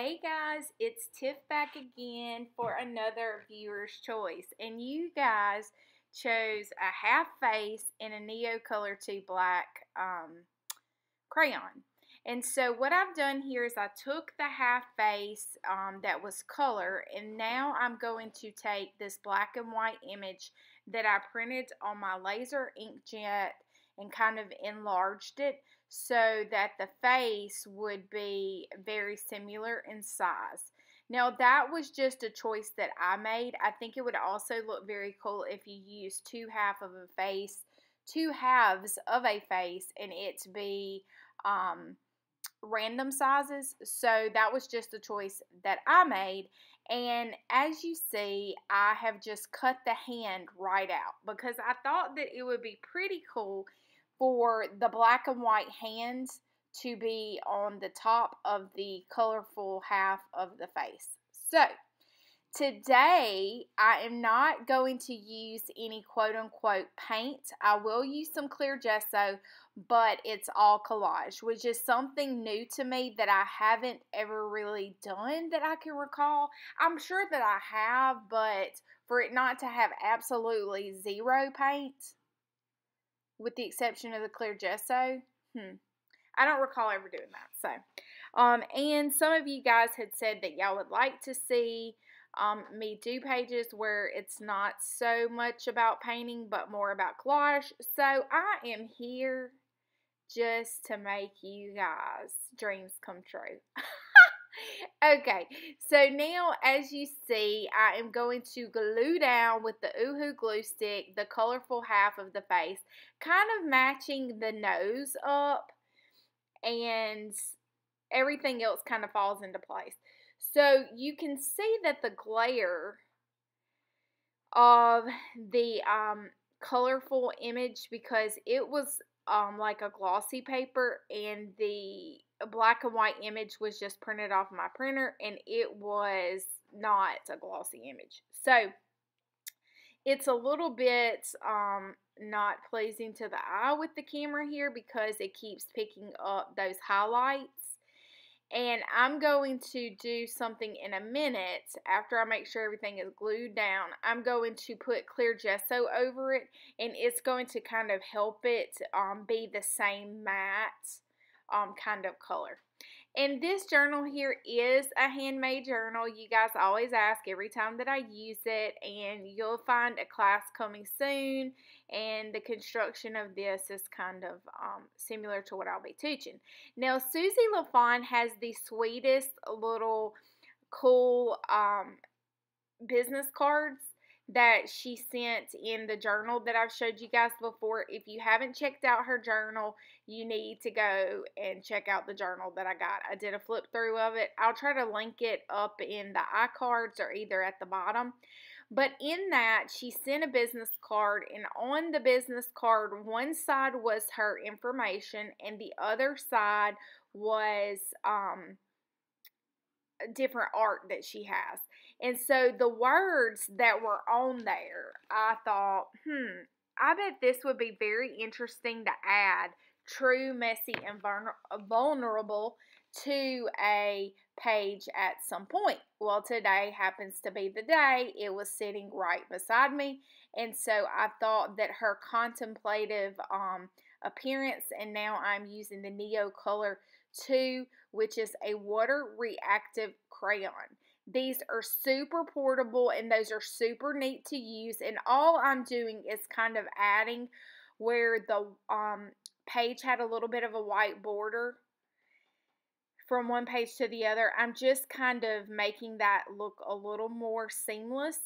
Hey guys, it's Tiff back again for another viewer's choice. And you guys chose a half face in a Neocolor 2 black um, crayon. And so what I've done here is I took the half face um, that was color and now I'm going to take this black and white image that I printed on my laser inkjet and kind of enlarged it so that the face would be very similar in size. Now that was just a choice that I made. I think it would also look very cool if you use two half of a face, two halves of a face and it be um, random sizes. So that was just a choice that I made. And as you see, I have just cut the hand right out because I thought that it would be pretty cool for the black and white hands to be on the top of the colorful half of the face. So, today I am not going to use any quote unquote paint. I will use some clear gesso, but it's all collage, which is something new to me that I haven't ever really done that I can recall. I'm sure that I have, but for it not to have absolutely zero paint, with the exception of the clear gesso. Hmm. I don't recall ever doing that. So, um, and some of you guys had said that y'all would like to see um, me do pages where it's not so much about painting but more about collage. So I am here just to make you guys dreams come true. okay, so now as you see, I am going to glue down with the Uhu glue stick the colorful half of the face, kind of matching the nose up, and everything else kind of falls into place. So you can see that the glare of the um, colorful image because it was um, like a glossy paper and the black and white image was just printed off my printer and it was not a glossy image. So it's a little bit um, not pleasing to the eye with the camera here because it keeps picking up those highlights. And I'm going to do something in a minute after I make sure everything is glued down. I'm going to put clear gesso over it and it's going to kind of help it um, be the same matte um, kind of color. And this journal here is a handmade journal. You guys always ask every time that I use it, and you'll find a class coming soon. And the construction of this is kind of um, similar to what I'll be teaching. Now, Susie LaFon has the sweetest little cool um, business cards that she sent in the journal that I've showed you guys before. If you haven't checked out her journal, you need to go and check out the journal that I got. I did a flip through of it. I'll try to link it up in the iCards or either at the bottom. But in that, she sent a business card, and on the business card, one side was her information, and the other side was um, different art that she has. And so the words that were on there, I thought, hmm, I bet this would be very interesting to add true, messy, and vulnerable to a page at some point. Well, today happens to be the day. It was sitting right beside me. And so I thought that her contemplative um, appearance, and now I'm using the Neo Color 2, which is a water reactive crayon. These are super portable and those are super neat to use. And all I'm doing is kind of adding where the um, page had a little bit of a white border from one page to the other. I'm just kind of making that look a little more seamless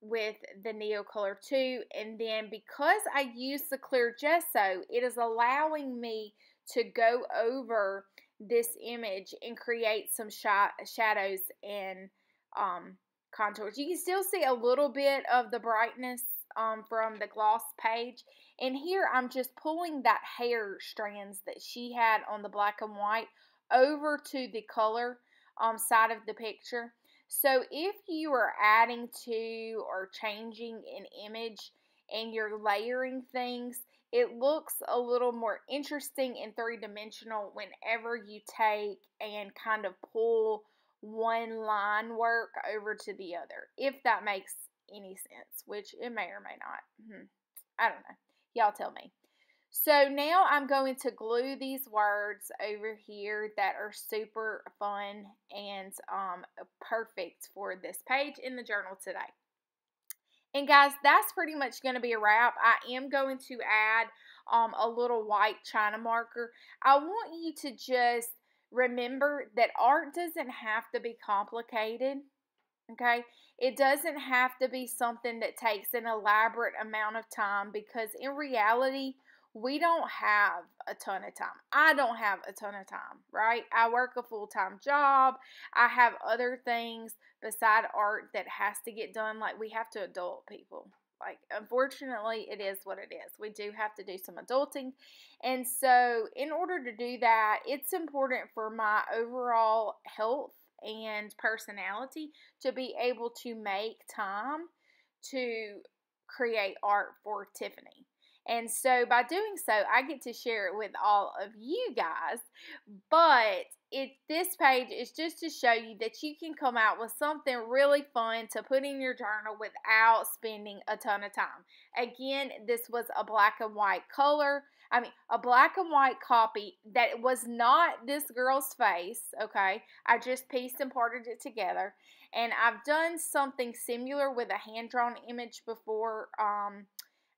with the Neocolor 2. And then because I use the clear gesso, it is allowing me to go over this image and create some sh shadows and um, contours. You can still see a little bit of the brightness um, from the gloss page. And here I'm just pulling that hair strands that she had on the black and white over to the color um, side of the picture. So if you are adding to or changing an image and you're layering things, it looks a little more interesting and three-dimensional whenever you take and kind of pull one line work over to the other, if that makes any sense, which it may or may not. Hmm. I don't know. Y'all tell me. So now I'm going to glue these words over here that are super fun and um, perfect for this page in the journal today. And guys, that's pretty much going to be a wrap. I am going to add um, a little white China marker. I want you to just remember that art doesn't have to be complicated. Okay, it doesn't have to be something that takes an elaborate amount of time because in reality, we don't have a ton of time. I don't have a ton of time, right? I work a full time job. I have other things beside art that has to get done. Like we have to adult people. Like, unfortunately, it is what it is. We do have to do some adulting. And so, in order to do that, it's important for my overall health and personality to be able to make time to create art for Tiffany. And so by doing so, I get to share it with all of you guys. But it this page is just to show you that you can come out with something really fun to put in your journal without spending a ton of time. Again, this was a black and white color. I mean, a black and white copy that was not this girl's face, okay? I just pieced and parted it together. And I've done something similar with a hand-drawn image before, um,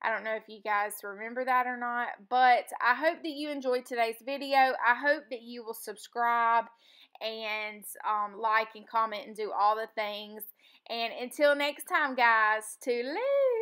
I don't know if you guys remember that or not, but I hope that you enjoyed today's video. I hope that you will subscribe and um, like and comment and do all the things. And until next time, guys, toodaloo!